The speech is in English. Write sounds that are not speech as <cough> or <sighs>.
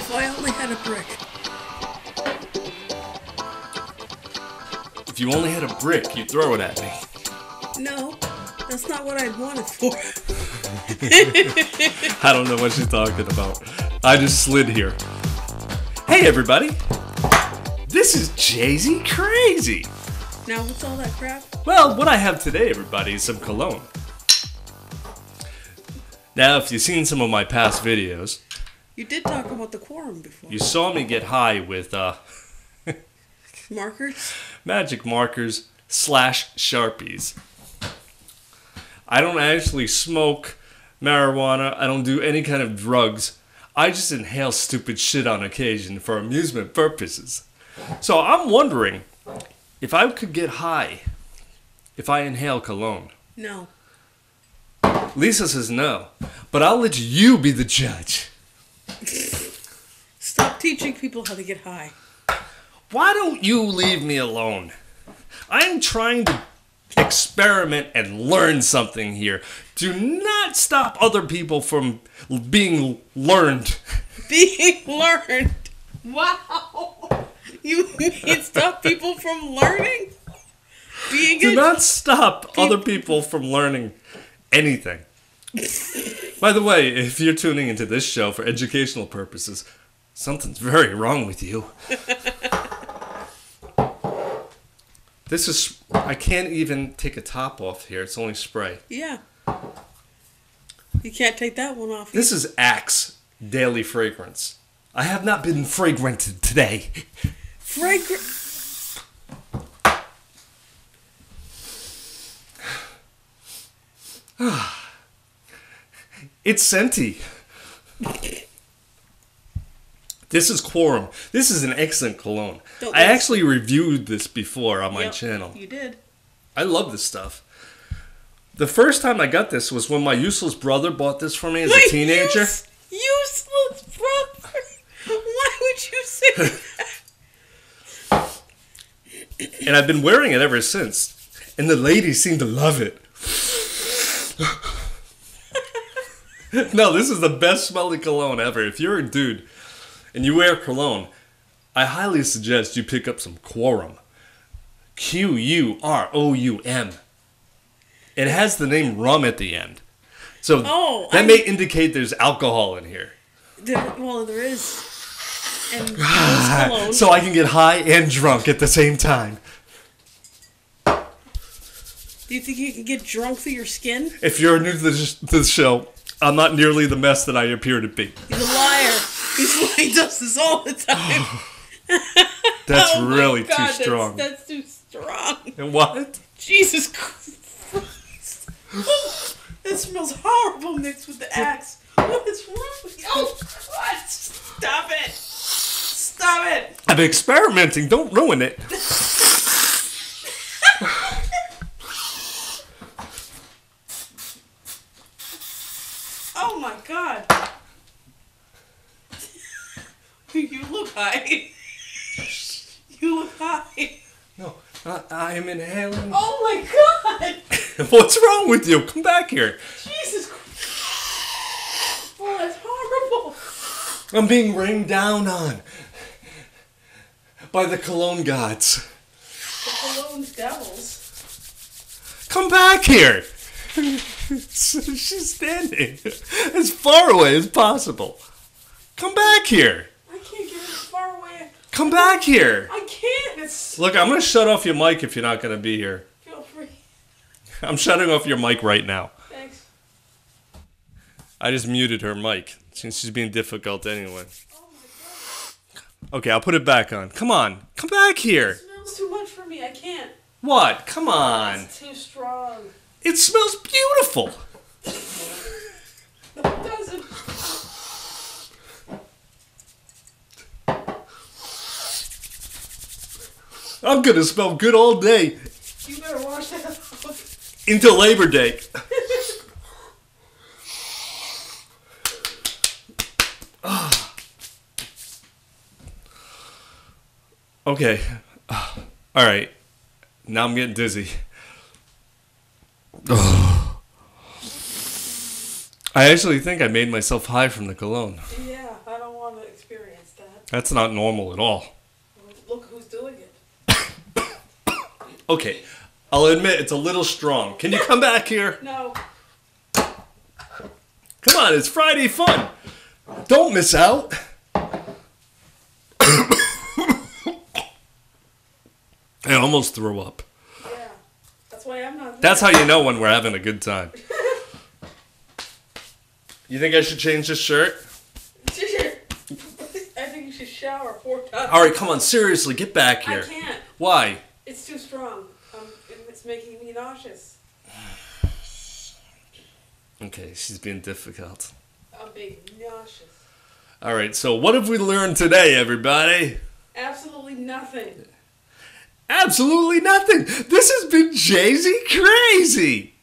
If I only had a brick. If you only had a brick, you'd throw it at me. No, that's not what I'd want it for. <laughs> I don't know what she's talking about. I just slid here. Hey, everybody. This is JZ Crazy. Now, what's all that crap? Well, what I have today, everybody, is some cologne. Now, if you've seen some of my past videos, You did talk about the quorum before. you saw me get high with uh, <laughs> Markers? magic markers slash sharpies. I don't actually smoke marijuana. I don't do any kind of drugs. I just inhale stupid shit on occasion for amusement purposes. So I'm wondering if I could get high if I inhale cologne. No. Lisa says no, but I'll let you be the judge. Teaching people how to get high. Why don't you leave me alone? I'm trying to experiment and learn something here. Do not stop other people from being learned. <laughs> Being learned. Wow. You mean stop people from learning? Being Do not stop other people from learning anything. By the way, if you're tuning into this show for educational purposes, something's very wrong with you. <laughs> This is. I can't even take a top off here. It's only spray. Yeah. You can't take that one off. This is Axe Daily Fragrance. I have not been fragranted today. Fragrant. <sighs> It's Senti. This is Quorum. This is an excellent cologne. Don't I actually reviewed this before on my Yep, channel. You did. I love this stuff. The first time I got this was when my useless brother bought this for me as a teenager. use- useless brother. Why would you say that? And I've been wearing it ever since. And the ladies seem to love it. <laughs> no, this is the best smelling cologne ever. If you're a dude and you wear cologne, I highly suggest you pick up some Quorum. Q U R O U M. It has the name rum at the end. So Oh, that I- may indicate there's alcohol in here. There, well, there is. And. So I can get high and drunk at the same time. Do you think you can get drunk through your skin? If you're new to this, to the show, I'm not nearly the mess that I appear to be. He's a liar. He does this all the time. <sighs> That's <laughs> Oh really God, too that's- strong. That's, too strong. And what? Jesus Christ. <gasps> That smells horrible mixed with the axe. What is wrong with you? Oh, God. Stop it. Stop it. I'm experimenting. Don't ruin it. <laughs> Oh my God. <laughs> you look high. <laughs> You look high. No, I, I am inhaling. Oh my God. <laughs> What's wrong with you? Come back here. Jesus Christ. Oh, that's horrible. I'm being rained down on by the cologne gods. The cologne's devils. Come back here. She's standing as far away as possible. Come back here. I can't get as far away. Come back here. I can't. It's Look, I'm gonna shut off your mic if you're not gonna be here. feel free. <laughs> I'm shutting off your mic right now. Thanks. I just muted her mic since she's being difficult anyway. Oh my God. Okay, I'll put it back on. Come on, come back here. It smells too much for me. I can't. What? Come on. It's too strong. It smells beautiful. It doesn't. I'm gonna smell good all day You better wash that off. into Labor Day. <sighs> okay. <sighs> All right. Now I'm getting dizzy. <sighs> I actually think I made myself high from the cologne. Yeah, I don't want to experience that. That's not normal at all. Look who's doing it. Okay, I'll admit it's a little strong. Can you come back here? No. Come on, it's Friday fun. Don't miss out. <coughs> I almost threw up. Yeah. That's why I'm not. That's how you know when we're having a good time. <laughs> You think I should change this shirt? <laughs> I think you should shower four times. All right, come on, seriously, get back here. I can't. Why? It's too strong. Um, it's making me nauseous. <sighs> Okay, she's being difficult. I'm being nauseous. All right, so what have we learned today, everybody? Absolutely nothing. Absolutely nothing. This has been JZ crazy.